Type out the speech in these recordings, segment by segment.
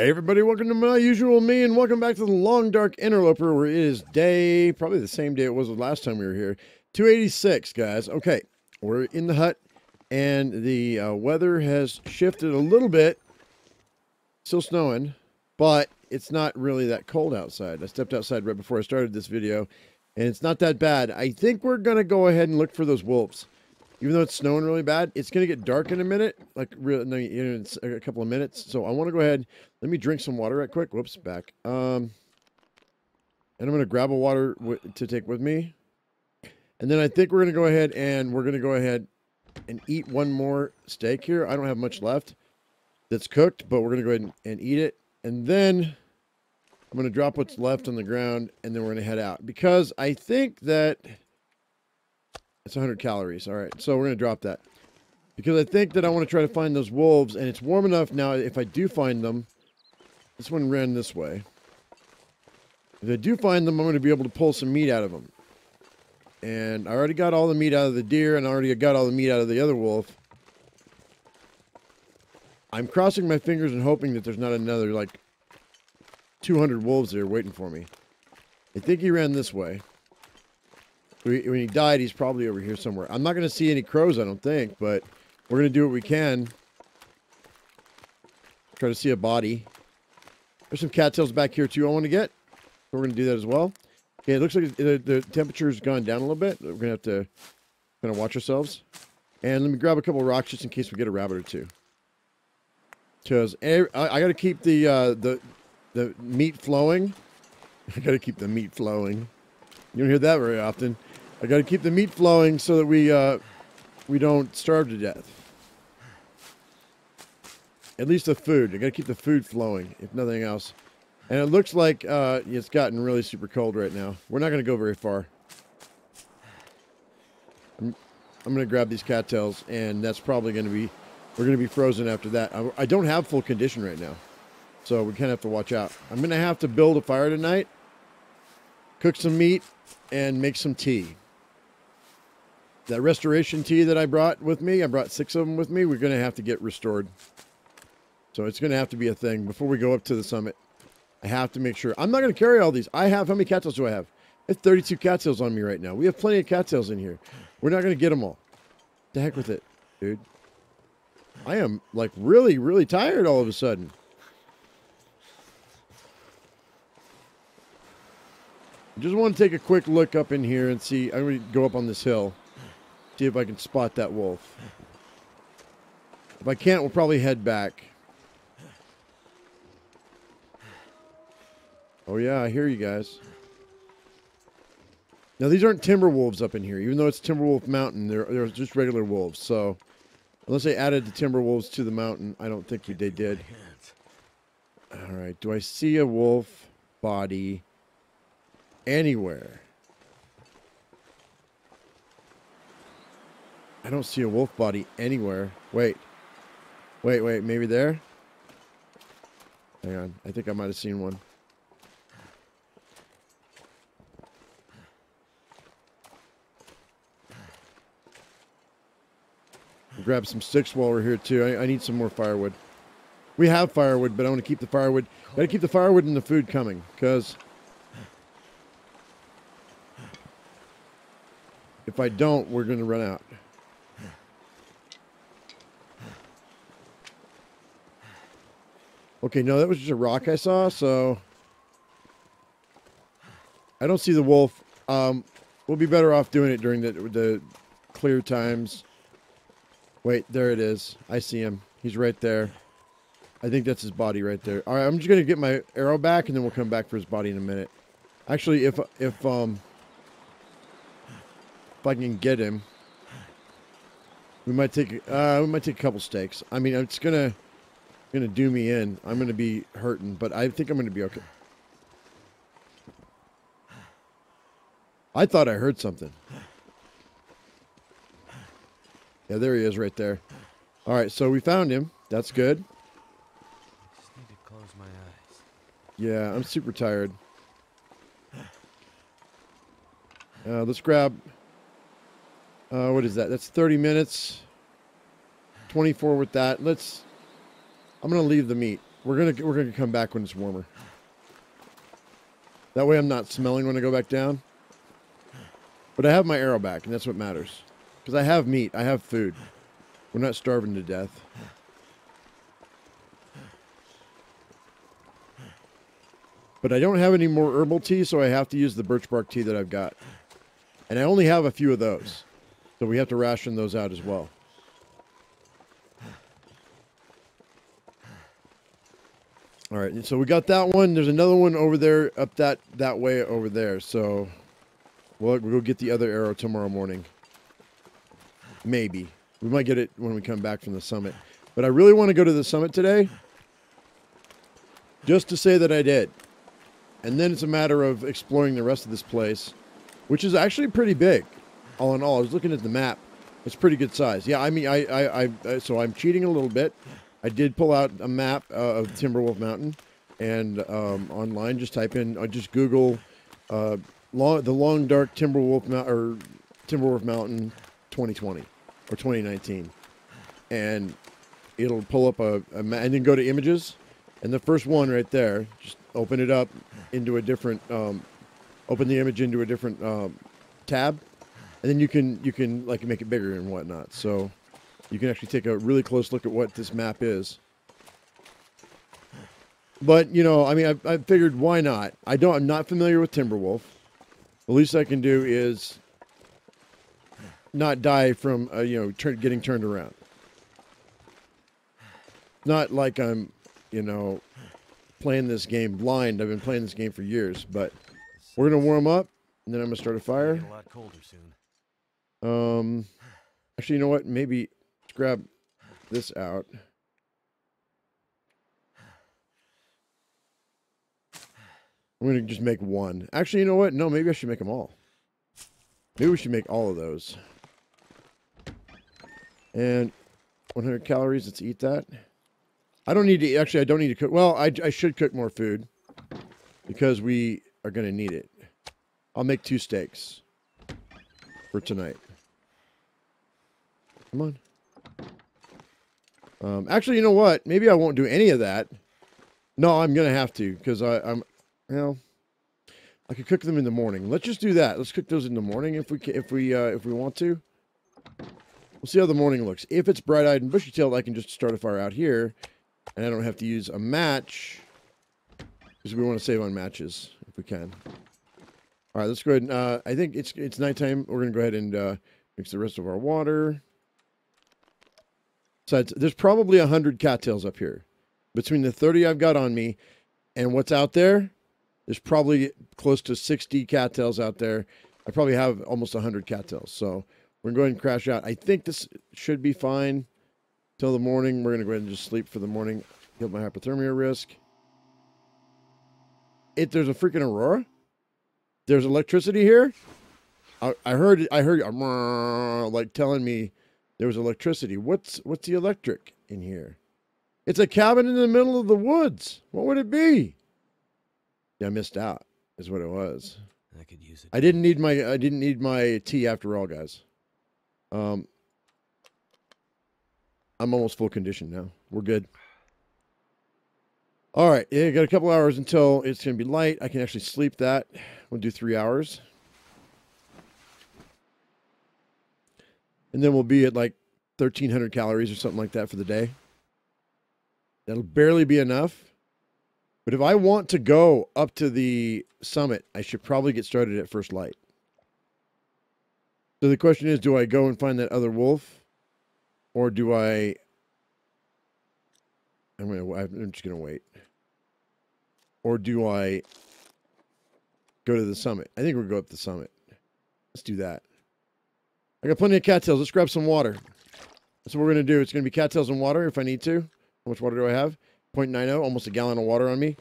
Hey everybody, welcome to my usual me and welcome back to the Long Dark Interloper where it is day, probably the same day it was the last time we were here. 286, guys. Okay, we're in the hut and the uh, weather has shifted a little bit. Still snowing, but it's not really that cold outside. I stepped outside right before I started this video and it's not that bad. I think we're going to go ahead and look for those wolves even though it's snowing really bad, it's going to get dark in a minute, like real, in a couple of minutes. So I want to go ahead. Let me drink some water right quick. Whoops, back. Um, and I'm going to grab a water to take with me. And then I think we're going to go ahead and we're going to go ahead and eat one more steak here. I don't have much left that's cooked, but we're going to go ahead and, and eat it. And then I'm going to drop what's left on the ground and then we're going to head out because I think that it's 100 calories. All right, so we're going to drop that. Because I think that I want to try to find those wolves, and it's warm enough now, if I do find them, this one ran this way. If I do find them, I'm going to be able to pull some meat out of them. And I already got all the meat out of the deer, and I already got all the meat out of the other wolf. I'm crossing my fingers and hoping that there's not another, like, 200 wolves there waiting for me. I think he ran this way. When he died, he's probably over here somewhere. I'm not going to see any crows, I don't think, but we're going to do what we can. Try to see a body. There's some cattails back here, too, I want to get. So we're going to do that as well. Okay, it looks like the, the temperature's gone down a little bit. We're going to have to kind of watch ourselves. And let me grab a couple rocks just in case we get a rabbit or two. Because I, I got to keep the, uh, the, the meat flowing. I got to keep the meat flowing. You don't hear that very often. I got to keep the meat flowing so that we uh, we don't starve to death. At least the food. I got to keep the food flowing, if nothing else. And it looks like uh, it's gotten really super cold right now. We're not going to go very far. I'm, I'm going to grab these cattails, and that's probably going to be, we're going to be frozen after that. I, I don't have full condition right now, so we kind of have to watch out. I'm going to have to build a fire tonight, cook some meat, and make some tea that restoration tea that I brought with me, I brought six of them with me, we're going to have to get restored. So it's going to have to be a thing before we go up to the summit. I have to make sure. I'm not going to carry all these. I have, how many cattails do I have? I have 32 cattails on me right now. We have plenty of cattails in here. We're not going to get them all. The heck with it, dude. I am like really, really tired all of a sudden. Just want to take a quick look up in here and see. I'm going to go up on this hill see if I can spot that wolf. If I can't, we'll probably head back. Oh yeah, I hear you guys. Now these aren't timber wolves up in here, even though it's Timberwolf Mountain. They're they're just regular wolves. So unless they added the timber wolves to the mountain, I don't think they did. All right, do I see a wolf body anywhere? I don't see a wolf body anywhere. Wait. Wait, wait, maybe there? Hang on. I think I might have seen one. grab some sticks while we're here too. I, I, need some more firewood. We have firewood, but I want to keep the firewood. Got to keep the firewood and the food coming, because if I don't, we're going to run out. Okay, no, that was just a rock I saw, so... I don't see the wolf. Um, we'll be better off doing it during the, the clear times. Wait, there it is. I see him. He's right there. I think that's his body right there. All right, I'm just to get my arrow back, and then we'll come back for his body in a minute. Actually, if, if, um... If I can get him... We might take, uh, we might take a couple steaks. I mean, it's to going to do me in. I'm going to be hurting, but I think I'm going to be okay. I thought I heard something. Yeah, there he is right there. All right, so we found him. That's good. Just need to close my eyes. Yeah, I'm super tired. Uh, let's grab... Uh, what is that? That's 30 minutes. 24 with that. Let's I'm to leave the meat. we're gonna we're gonna come back when it's warmer. That way, I'm not smelling when I go back down. But I have my arrow back, and that's what matters. Because I have meat, I have food. We're not starving to death. But I don't have any more herbal tea, so I have to use the birch bark tea that I've got. And I only have a few of those. So we have to ration those out as well. All right, so we got that one. There's another one over there, up that that way over there. So we'll, we'll go get the other arrow tomorrow morning. Maybe we might get it when we come back from the summit. But I really want to go to the summit today, just to say that I did. And then it's a matter of exploring the rest of this place, which is actually pretty big. All in all, I was looking at the map. It's pretty good size. Yeah, I mean, I, I, I so I'm cheating a little bit. I did pull out a map uh, of Timberwolf Mountain, and um, online just type in, uh, just Google uh, long, the Long Dark Timberwolf Mount or Timberwolf Mountain 2020 or 2019, and it'll pull up a, a and then go to images, and the first one right there, just open it up into a different, um, open the image into a different um, tab, and then you can you can like make it bigger and whatnot. So you can actually take a really close look at what this map is. But you know, I mean, I, I figured why not? I don't. I'm not familiar with Timberwolf. The least I can do is not die from uh, you know turn, getting turned around. Not like I'm, you know, playing this game blind. I've been playing this game for years, but we're gonna warm up, and then I'm gonna start a fire. A lot colder soon. Um, actually, you know what? Maybe let's grab this out. I'm gonna just make one. Actually, you know what? No, maybe I should make them all. Maybe we should make all of those. And 100 calories. Let's eat that. I don't need to. Actually, I don't need to cook. Well, I, I should cook more food because we are gonna need it. I'll make two steaks for tonight. Come on. Um, actually, you know what? Maybe I won't do any of that. No, I'm gonna have to because I'm, you know, I could cook them in the morning. Let's just do that. Let's cook those in the morning if we if we uh, if we want to. We'll see how the morning looks. If it's bright-eyed and bushy-tailed, I can just start a fire out here, and I don't have to use a match because we want to save on matches if we can. All right, let's go ahead. And, uh, I think it's it's nighttime. We're gonna go ahead and uh, mix the rest of our water. So there's probably a hundred cattails up here. Between the thirty I've got on me and what's out there, there's probably close to sixty cattails out there. I probably have almost hundred cattails. So we're gonna go ahead and crash out. I think this should be fine till the morning. We're gonna go ahead and just sleep for the morning. Heal my hypothermia risk. If there's a freaking aurora, there's electricity here. I, I heard I heard like telling me there was electricity. What's what's the electric in here? It's a cabin in the middle of the woods. What would it be? Yeah, I missed out. Is what it was. I could use it. I didn't need my I didn't need my tea after all, guys. Um, I'm almost full condition now. We're good. All right, yeah, got a couple hours until it's gonna be light. I can actually sleep that. We'll do three hours, and then we'll be at like 1,300 calories or something like that for the day. That'll barely be enough. But if I want to go up to the summit, I should probably get started at first light. So the question is, do I go and find that other wolf, or do I? I'm gonna. I'm just gonna wait. Or do I go to the summit? I think we'll go up the summit. Let's do that. I got plenty of cattails. Let's grab some water. That's what we're gonna do. It's gonna be cattails and water if I need to. How much water do I have? 0.90, almost a gallon of water on me.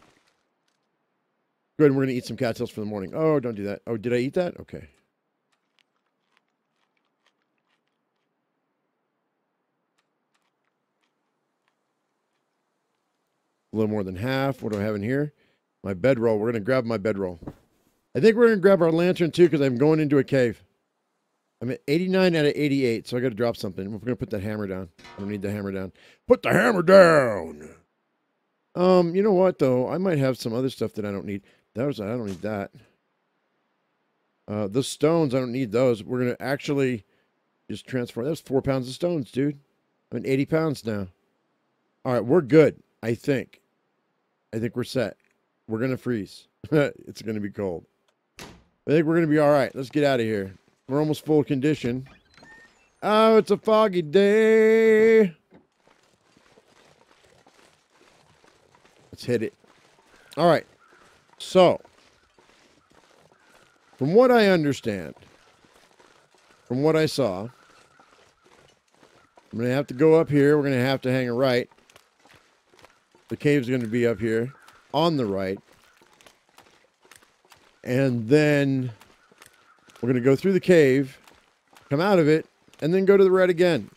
Good, and we're gonna eat some cattails for the morning. Oh, don't do that. Oh, did I eat that? Okay. A little more than half. What do I have in here? My bedroll. We're gonna grab my bedroll. I think we're gonna grab our lantern too because I'm going into a cave. I'm at 89 out of 88, so I got to drop something. We're gonna put that hammer down. I don't need the hammer down. Put the hammer down. Um, you know what though? I might have some other stuff that I don't need. That was I don't need that. Uh, the stones I don't need those. We're gonna actually just transform. That's four pounds of stones, dude. I'm at 80 pounds now. All right, we're good. I think. I think we're set. We're gonna freeze. it's gonna be cold. I think we're gonna be all right. Let's get out of here. We're almost full condition. Oh, it's a foggy day. Let's hit it. All right. So, from what I understand, from what I saw, I'm going to have to go up here. We're going to have to hang a right. The cave's going to be up here on the right. And then we're going to go through the cave, come out of it, and then go to the right again.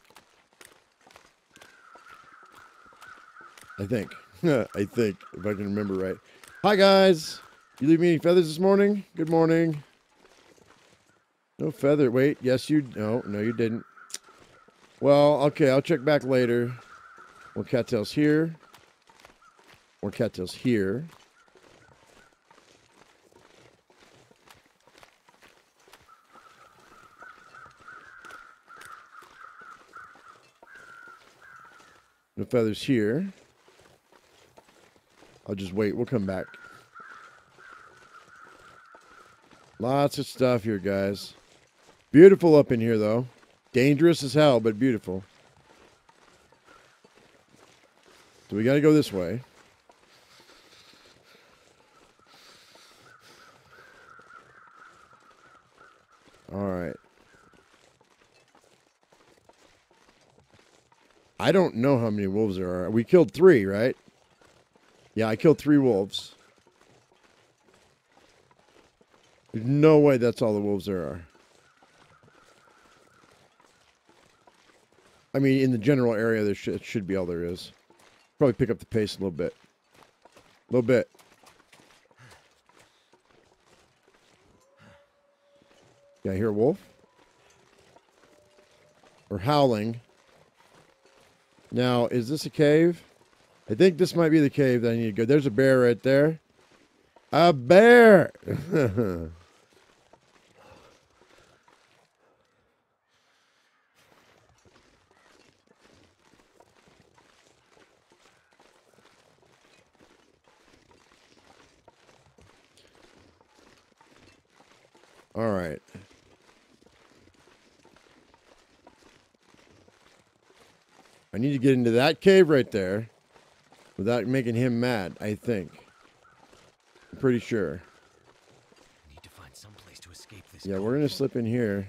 I think. I think, if I can remember right. Hi, guys. You leave me any feathers this morning? Good morning. No feather. Wait. Yes, you. No, no, you didn't. Well, okay. I'll check back later. More cattails here. More cattails here. No feathers here. I'll just wait. We'll come back. Lots of stuff here, guys. Beautiful up in here, though. Dangerous as hell, but beautiful. So we got to go this way. All right. I don't know how many wolves there are. We killed three, right? Yeah, I killed three wolves. There's no way that's all the wolves there are. I mean, in the general area, there should, should be all there is. Probably pick up the pace a little bit. A little bit. Yeah, I hear a wolf. Or howling. Now, is this a cave? I think this might be the cave that I need to go. There's a bear right there. A bear! All right. I need to get into that cave right there without making him mad, I think. I'm pretty sure. Need to find some place to escape this. Yeah, we're gonna slip in here.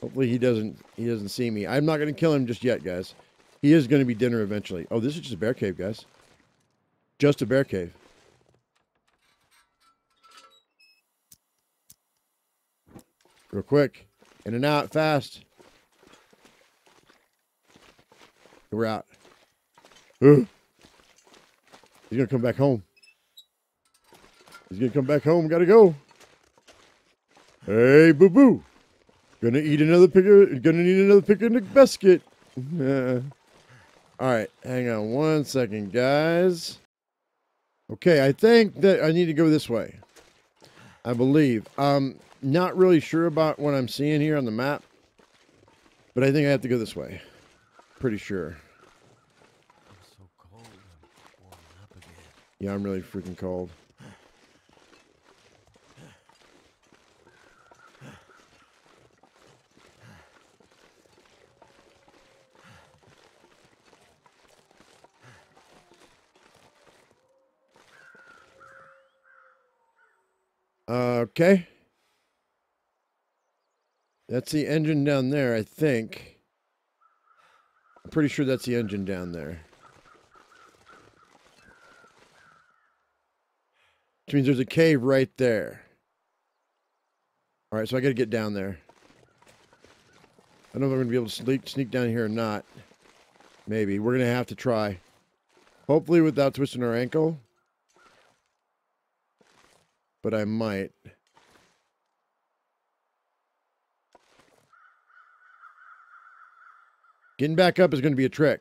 Hopefully he doesn't he doesn't see me. I'm not gonna kill him just yet, guys. He is gonna be dinner eventually. Oh, this is just a bear cave, guys. Just a bear cave. Real quick. In and out fast. We're out. He's gonna come back home. He's gonna come back home. Gotta go. Hey, boo boo. Gonna eat another picker. Gonna need another picnic. Uh, all right, hang on one second, guys. Okay, I think that I need to go this way. I believe. Um, not really sure about what I'm seeing here on the map, but I think I have to go this way. Pretty sure. So cold. I'm warming up again. Yeah, I'm really freaking cold. Okay. That's the engine down there, I think. I'm pretty sure that's the engine down there. Which means there's a cave right there. All right, so I got to get down there. I don't know if I'm going to be able to sneak, sneak down here or not. Maybe. We're going to have to try. Hopefully without twisting our ankle. But I might. Getting back up is going to be a trick.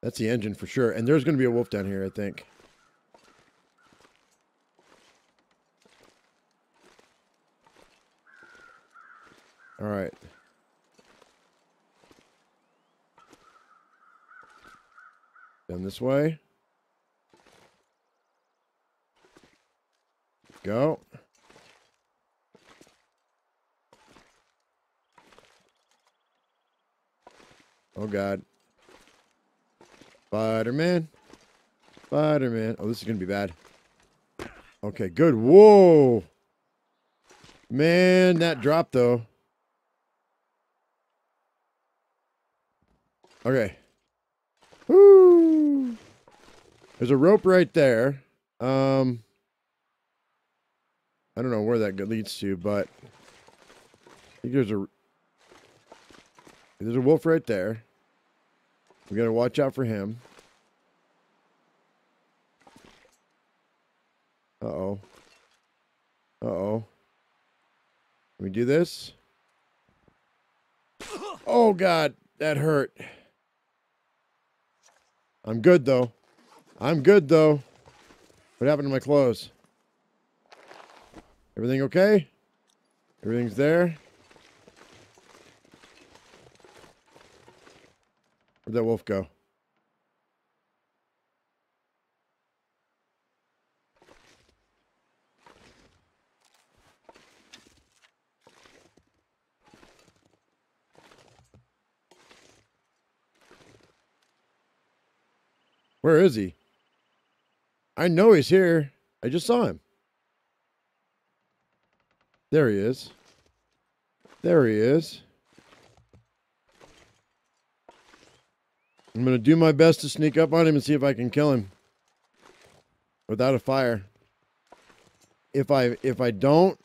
That's the engine for sure. And there's going to be a wolf down here, I think. All right. Down this way. Go. Oh, God. Spider-Man. Spider-Man. Oh, this is to be bad. Okay, good. Whoa. Man, that drop, though. Okay. Woo. There's a rope right there. Um, I don't know where that leads to, but I think there's a there's a wolf right there. We gotta watch out for him. Uh oh. Uh oh. Can we do this? Oh god, that hurt. I'm good though. I'm good though. What happened to my clothes? Everything okay? Everything's there? Where'd that wolf go? Where is he? I know he's here. I just saw him. There he is. There he is. I'm going to do my best to sneak up on him and see if I can kill him without a fire. If I if I don't,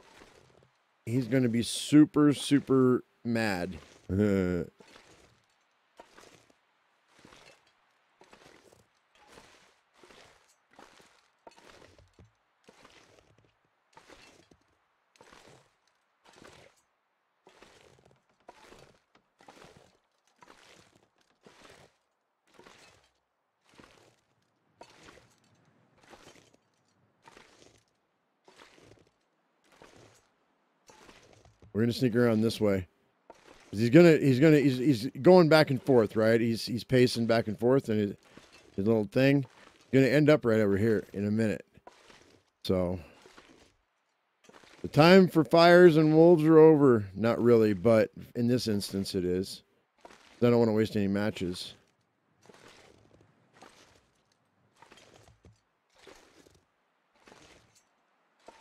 he's going to be super super mad. We're gonna sneak around this way. He's gonna he's gonna he's he's going back and forth, right? He's he's pacing back and forth and his, his little thing. gonna end up right over here in a minute. So the time for fires and wolves are over. Not really, but in this instance it is. I don't want to waste any matches.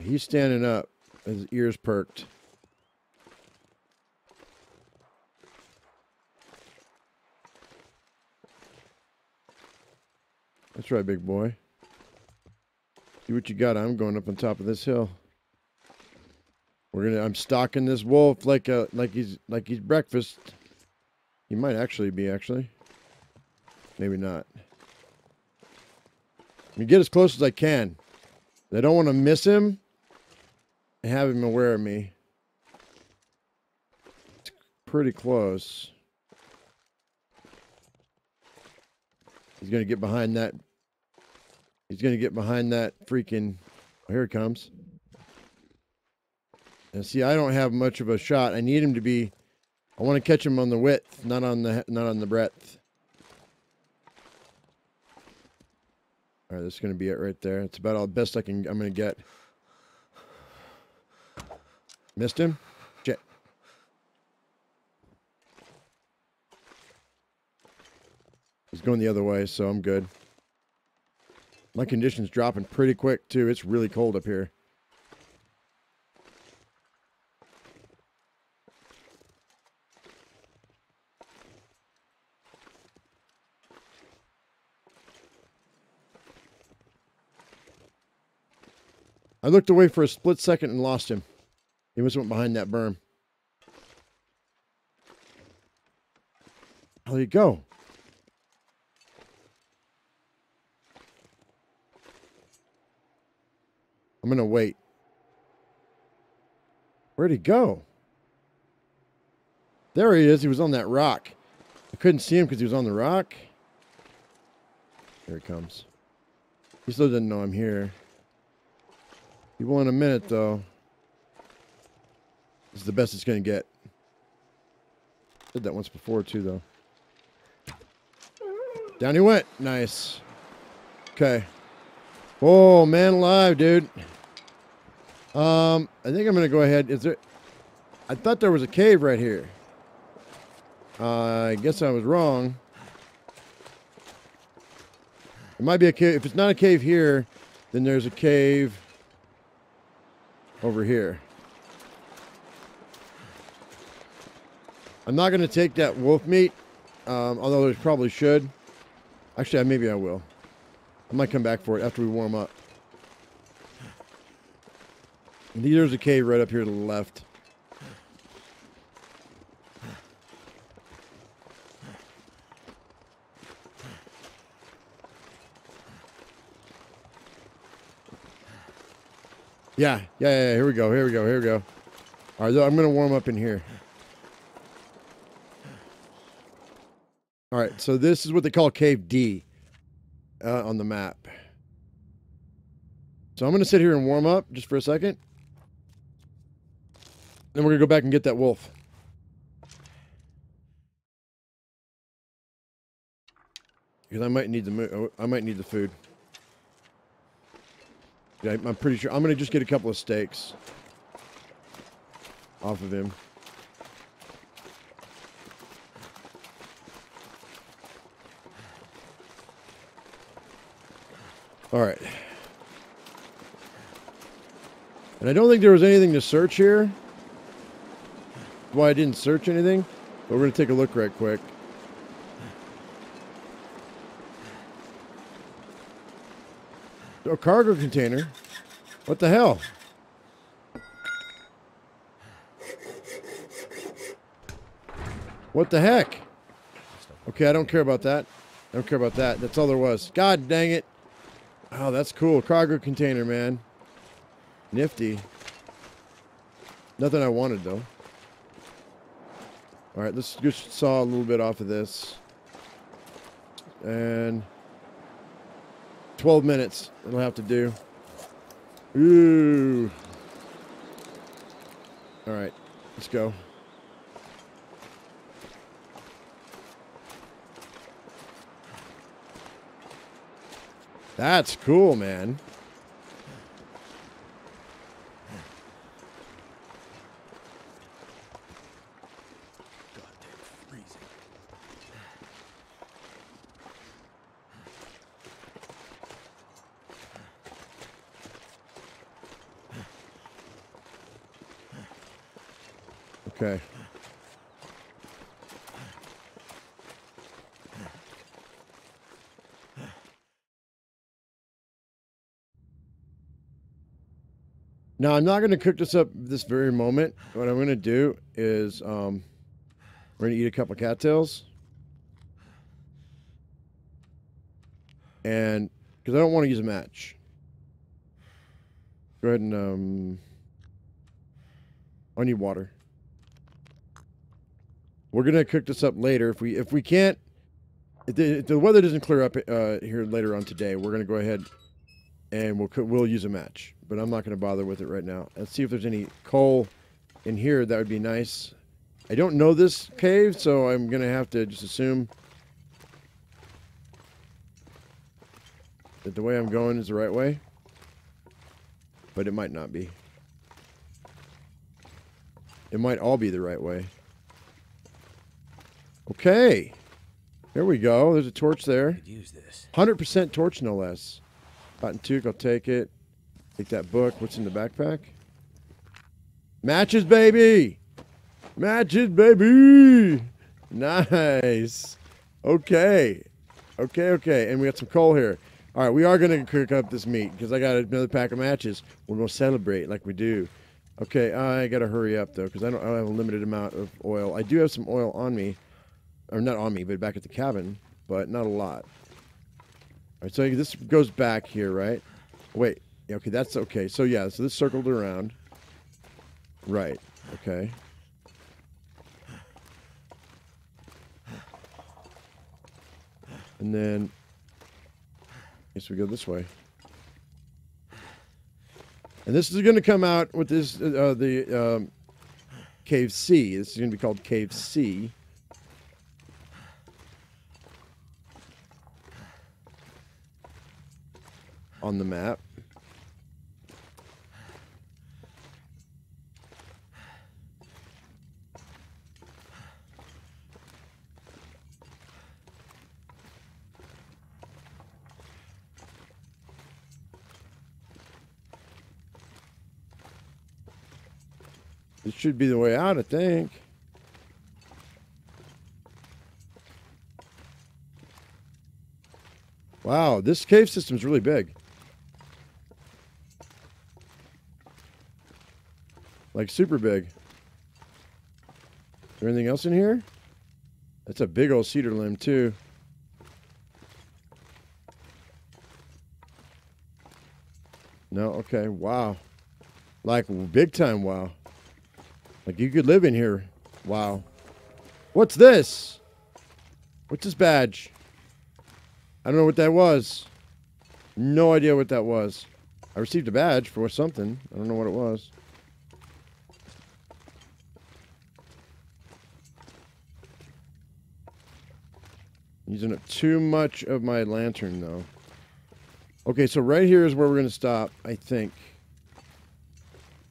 He's standing up, his ears perked. That's right, big boy. See what you got. I'm going up on top of this hill. We're gonna. I'm stalking this wolf like a like he's like he's breakfast. He might actually be actually. Maybe not. me get as close as I can. I don't want to miss him and have him aware of me. It's pretty close. He's going to get behind that. He's going to get behind that freaking. Oh, here it comes. And see, I don't have much of a shot. I need him to be. I want to catch him on the width, not on the not on the breadth. All right, that's going to be it right there. It's about all best I can. I'm going to get. Missed him. He's going the other way, so I'm good. My condition's dropping pretty quick, too. It's really cold up here. I looked away for a split second and lost him. He must have went behind that berm. Did he go? Going to wait. Where'd he go? There he is. He was on that rock. I couldn't see him because he was on the rock. Here he comes. He still doesn't know I'm here. He will in a minute, though. This is the best it's going to get. Did that once before, too, though. Down he went. Nice. Okay. Oh, man alive, dude. Um, I think I'm to go ahead. Is there... I thought there was a cave right here. Uh, I guess I was wrong. It might be a cave. If it's not a cave here, then there's a cave over here. I'm not to take that wolf meat, um, although I probably should. Actually, maybe I will. I might come back for it after we warm up. There's a cave right up here to the left. Yeah, yeah, yeah, here we go, here we go, here we go. All right, I'm going to warm up in here. All right, so this is what they call Cave D uh, on the map. So I'm going to sit here and warm up just for a second. Then we're going to go back and get that wolf. Because I might need the I might need the food. Yeah, I'm pretty sure. I'm going to just get a couple of steaks off of him. All right. And I don't think there was anything to search here. Why I didn't search anything. But we're going to take a look right quick. A cargo container? What the hell? What the heck? Okay, I don't care about that. I don't care about that. That's all there was. God dang it. Oh, that's cool. Cargo container, man. Nifty. Nothing I wanted, though. All right, let's just saw a little bit off of this. And 12 minutes it'll have to do. Ooh. All right, let's go. That's cool, man. Okay. Now, I'm not going to cook this up this very moment. What I'm going to do is um, we're going to eat a couple cattails. And because I don't want to use a match. Go ahead and um, I need water. We're gonna cook this up later. If we if we can't, if the, if the weather doesn't clear up uh, here later on today, we're gonna go ahead and we'll we'll use a match. But I'm not gonna bother with it right now. Let's see if there's any coal in here. That would be nice. I don't know this cave, so I'm gonna have to just assume that the way I'm going is the right way. But it might not be. It might all be the right way. Okay. There we go. There's a torch there. Could use this. 100% torch, no less. Cotton toque, I'll take it. Take that book. What's in the backpack? Matches, baby! Matches, baby! Nice. Okay. Okay, okay. And we got some coal here. All right, we are going to cook up this meat because I got another pack of matches. We're going to celebrate like we do. Okay, I got to hurry up, though, because I don't I have a limited amount of oil. I do have some oil on me or not on me, but back at the cabin, but not a lot. All right, so this goes back here, right? Wait, okay, that's okay. So yeah, so this circled around. Right, okay. And then Guess we go this way. And this is going to come out with this uh, the um, cave C. This is going to be called Cave C. On the map. This should be the way out, I think. Wow, this cave system's really big. Like super big. Is there anything else in here? That's a big old cedar limb too. No, okay, wow. Like big time wow. Like you could live in here. Wow. What's this? What's this badge? I don't know what that was. No idea what that was. I received a badge for something. I don't know what it was. Using up too much of my lantern, though. Okay, so right here is where we're going to stop, I think.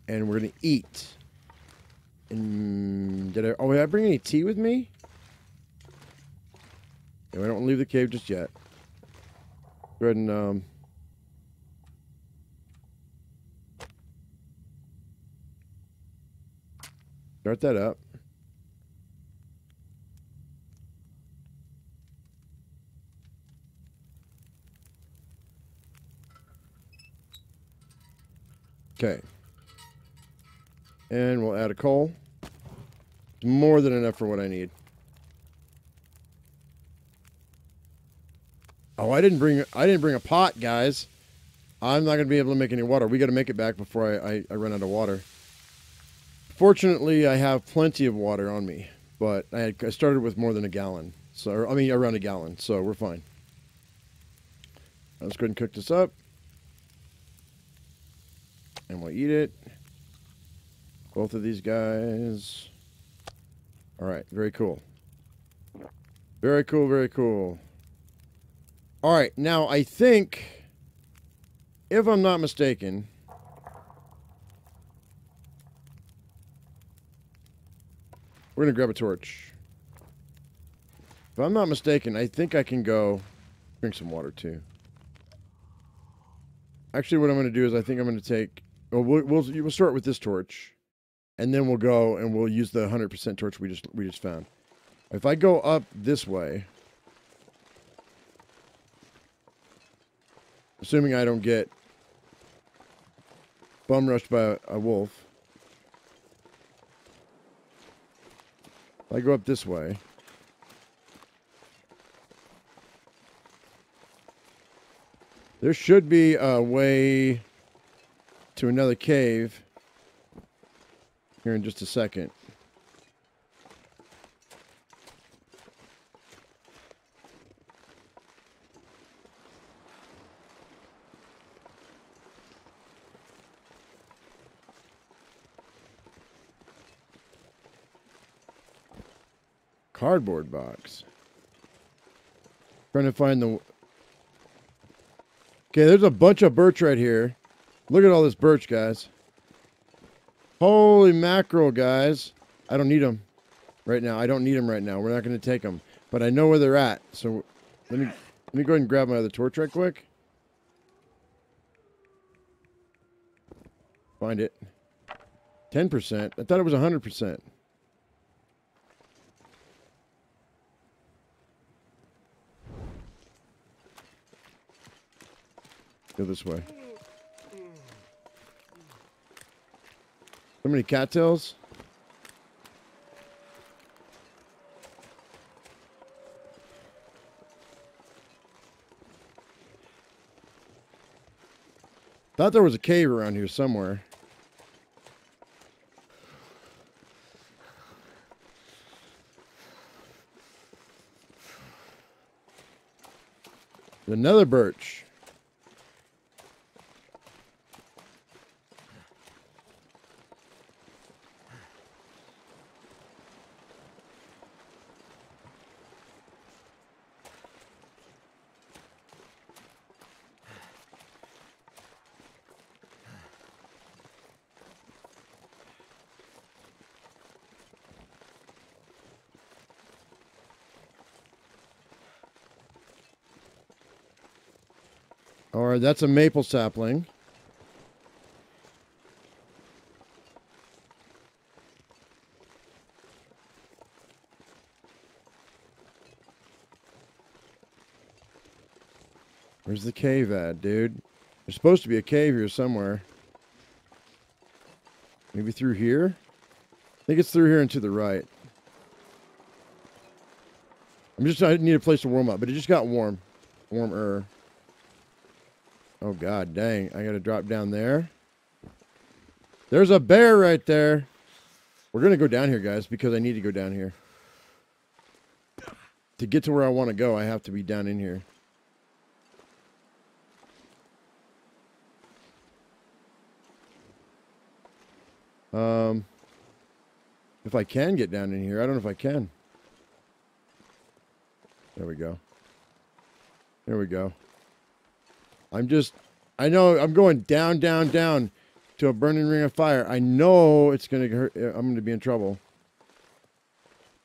And we're going to eat. And did I? Oh, did I bring any tea with me? Yeah, I don't leave the cave just yet. Go ahead and um. Start that up. Okay. And we'll add a coal. More than enough for what I need. Oh, I didn't bring I didn't bring a pot, guys. I'm not gonna be able to make any water. We gotta make it back before I, I, I run out of water. Fortunately, I have plenty of water on me, but I, had, I started with more than a gallon. So I mean around a gallon, so we're fine. Let's go ahead and cook this up. And we'll eat it. Both of these guys. All right, very cool. Very cool, very cool. All right, now I think, if I'm not mistaken, we're going to grab a torch. If I'm not mistaken, I think I can go drink some water too. Actually, what I'm going to do is I think I'm going to take, Uh, well, we'll, we'll, we'll start with this torch and then we'll go and we'll use the 100% torch we just we just found. If I go up this way, assuming I don't get bum rushed by a, a wolf, if I go up this way, there should be a way to another cave here in just a second. Cardboard box. Trying to find the... Okay, there's a bunch of birch right here. Look at all this birch, guys. Holy mackerel, guys. I don't need them right now. I don't need them right now. We're not going to take them. But I know where they're at. So let me let me go ahead and grab my other torch right quick. Find it. 10%. I thought it was 100%. Go this way. So many cattails. Thought there was a cave around here somewhere. Another birch. Or that's a maple sapling. Where's the cave at, dude? There's supposed to be a cave here somewhere. Maybe through here? I think it's through here and to the right. I'm just I need a place to warm up, but it just got warm. Warmer. Oh god dang. I gotta drop down there. There's a bear right there. We're gonna go down here, guys, because I need to go down here. To get to where I want to go, I have to be down in here. Um, if I can get down in here, I don't know if I can. There we go. There we go. I'm just, I know I'm going down, down, down to a burning ring of fire. I know it's going to hurt. I'm going to be in trouble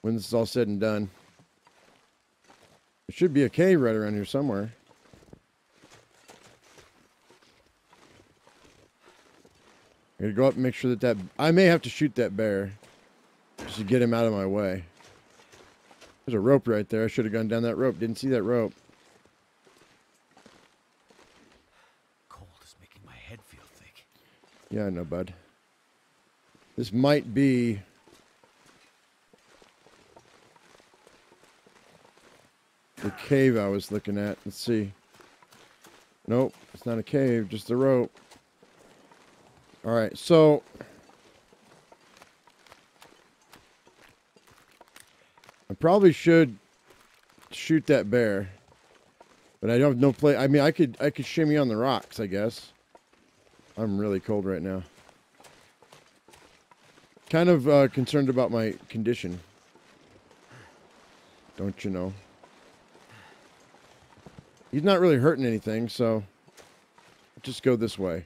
when this is all said and done. There should be a cave right around here somewhere. I gotta go up and make sure that that I may have to shoot that bear just to get him out of my way. There's a rope right there. I should have gone down that rope. Didn't see that rope. Cold is making my head feel thick. Yeah, I know, bud. This might be. The cave I was looking at. Let's see. Nope, it's not a cave, just a rope. All right, so. I probably should shoot that bear. But I don't have no play. I mean, I could I could shimmy on the rocks, I guess. I'm really cold right now. Kind of uh, concerned about my condition. Don't you know? He's not really hurting anything, so just go this way.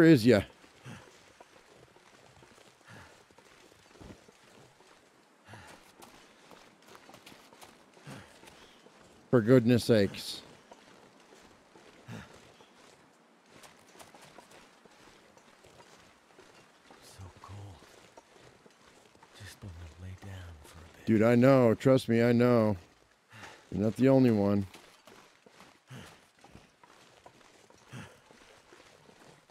Where is ya? For goodness sakes. So cold. Just want to lay down for a bit. Dude, I know. Trust me, I know. You're not the only one.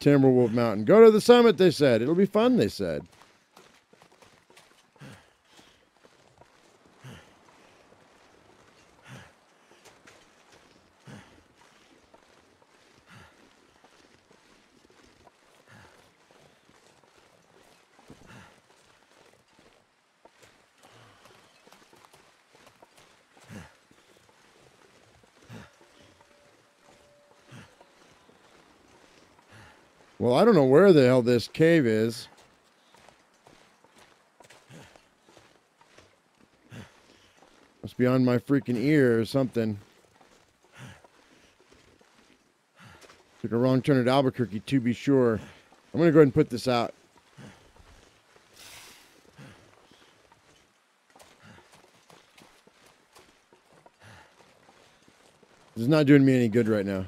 Timberwolf Mountain. Go to the summit, they said. It'll be fun, they said. Well, I don't know where the hell this cave is. Must be on my freaking ear or something. Took a wrong turn at Albuquerque, to be sure. I'm going to go ahead and put this out. This is not doing me any good right now.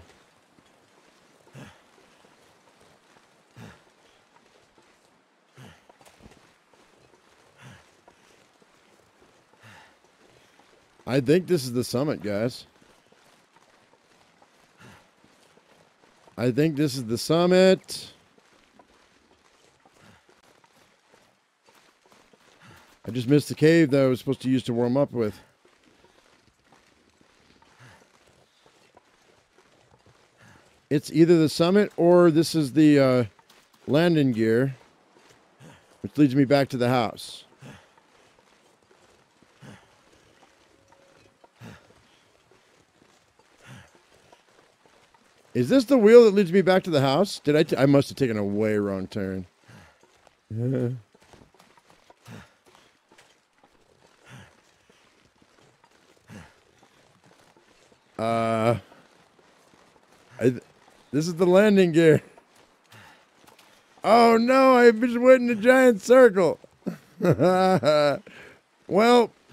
I think this is the summit, guys. I think this is the summit. I just missed the cave that I was supposed to use to warm up with. It's either the summit or this is the uh, landing gear, which leads me back to the house. Is this the wheel that leads me back to the house? Did I? I must have taken a way wrong turn. uh, th- This is the landing gear. Oh no, I just went in a giant circle. well,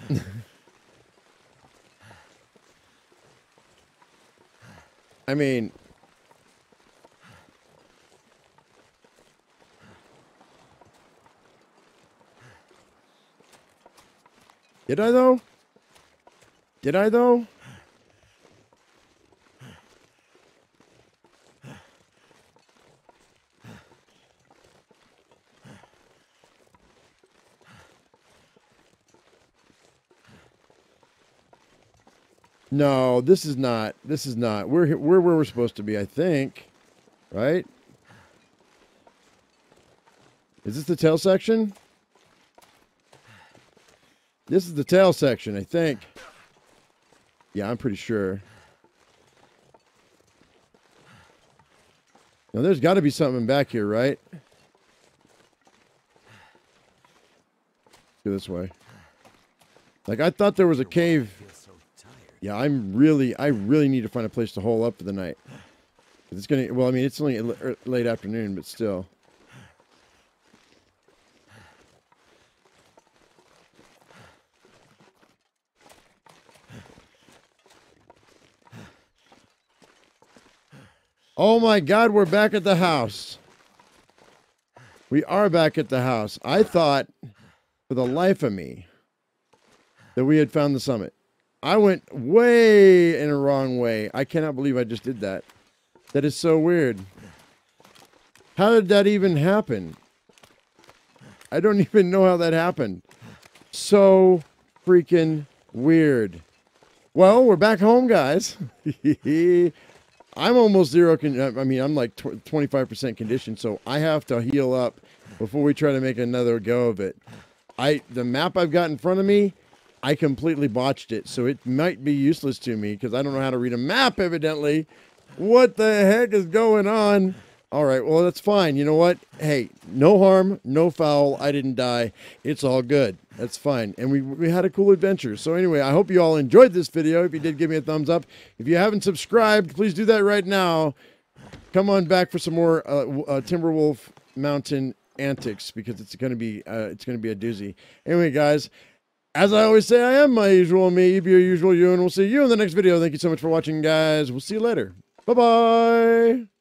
I mean, did I though? Did I though? No, this is not. This is not. We're we're where we're supposed to be, I think. Right? Is this the tail section? This is the tail section, I think. Yeah, I'm pretty sure. Now, there's got to be something back here, right? Go this way. Like I thought there was a cave. Yeah, I'm really, I really need to find a place to hole up for the night. It's gonna. Well, I mean, it's only er, late afternoon, but still. Oh my God, we're back at the house. We are back at the house. I thought, for the life of me, that we had found the summit. I went way in a wrong way. I cannot believe I just did that. That is so weird. How did that even happen? I don't even know how that happened. So freaking weird. Well, we're back home, guys. I'm almost zero. Con- I mean, I'm like tw- 25% condition, so I have to heal up before we try to make another go of it. I the map I've got in front of me, I completely botched it, so it might be useless to me because I don't know how to read a map. Evidently, what the heck is going on? All right, well that's fine. You know what? Hey, no harm, no foul. I didn't die. It's all good. That's fine. And we we had a cool adventure. So anyway, I hope you all enjoyed this video. If you did, give me a thumbs up. If you haven't subscribed, please do that right now. Come on back for some more uh, uh, Timberwolf Mountain antics because it's going to be uh, it's going to be a doozy. Anyway, guys, as I always say, I am my usual me. You be your usual you, and we'll see you in the next video. Thank you so much for watching, guys. We'll see you later. Bye bye.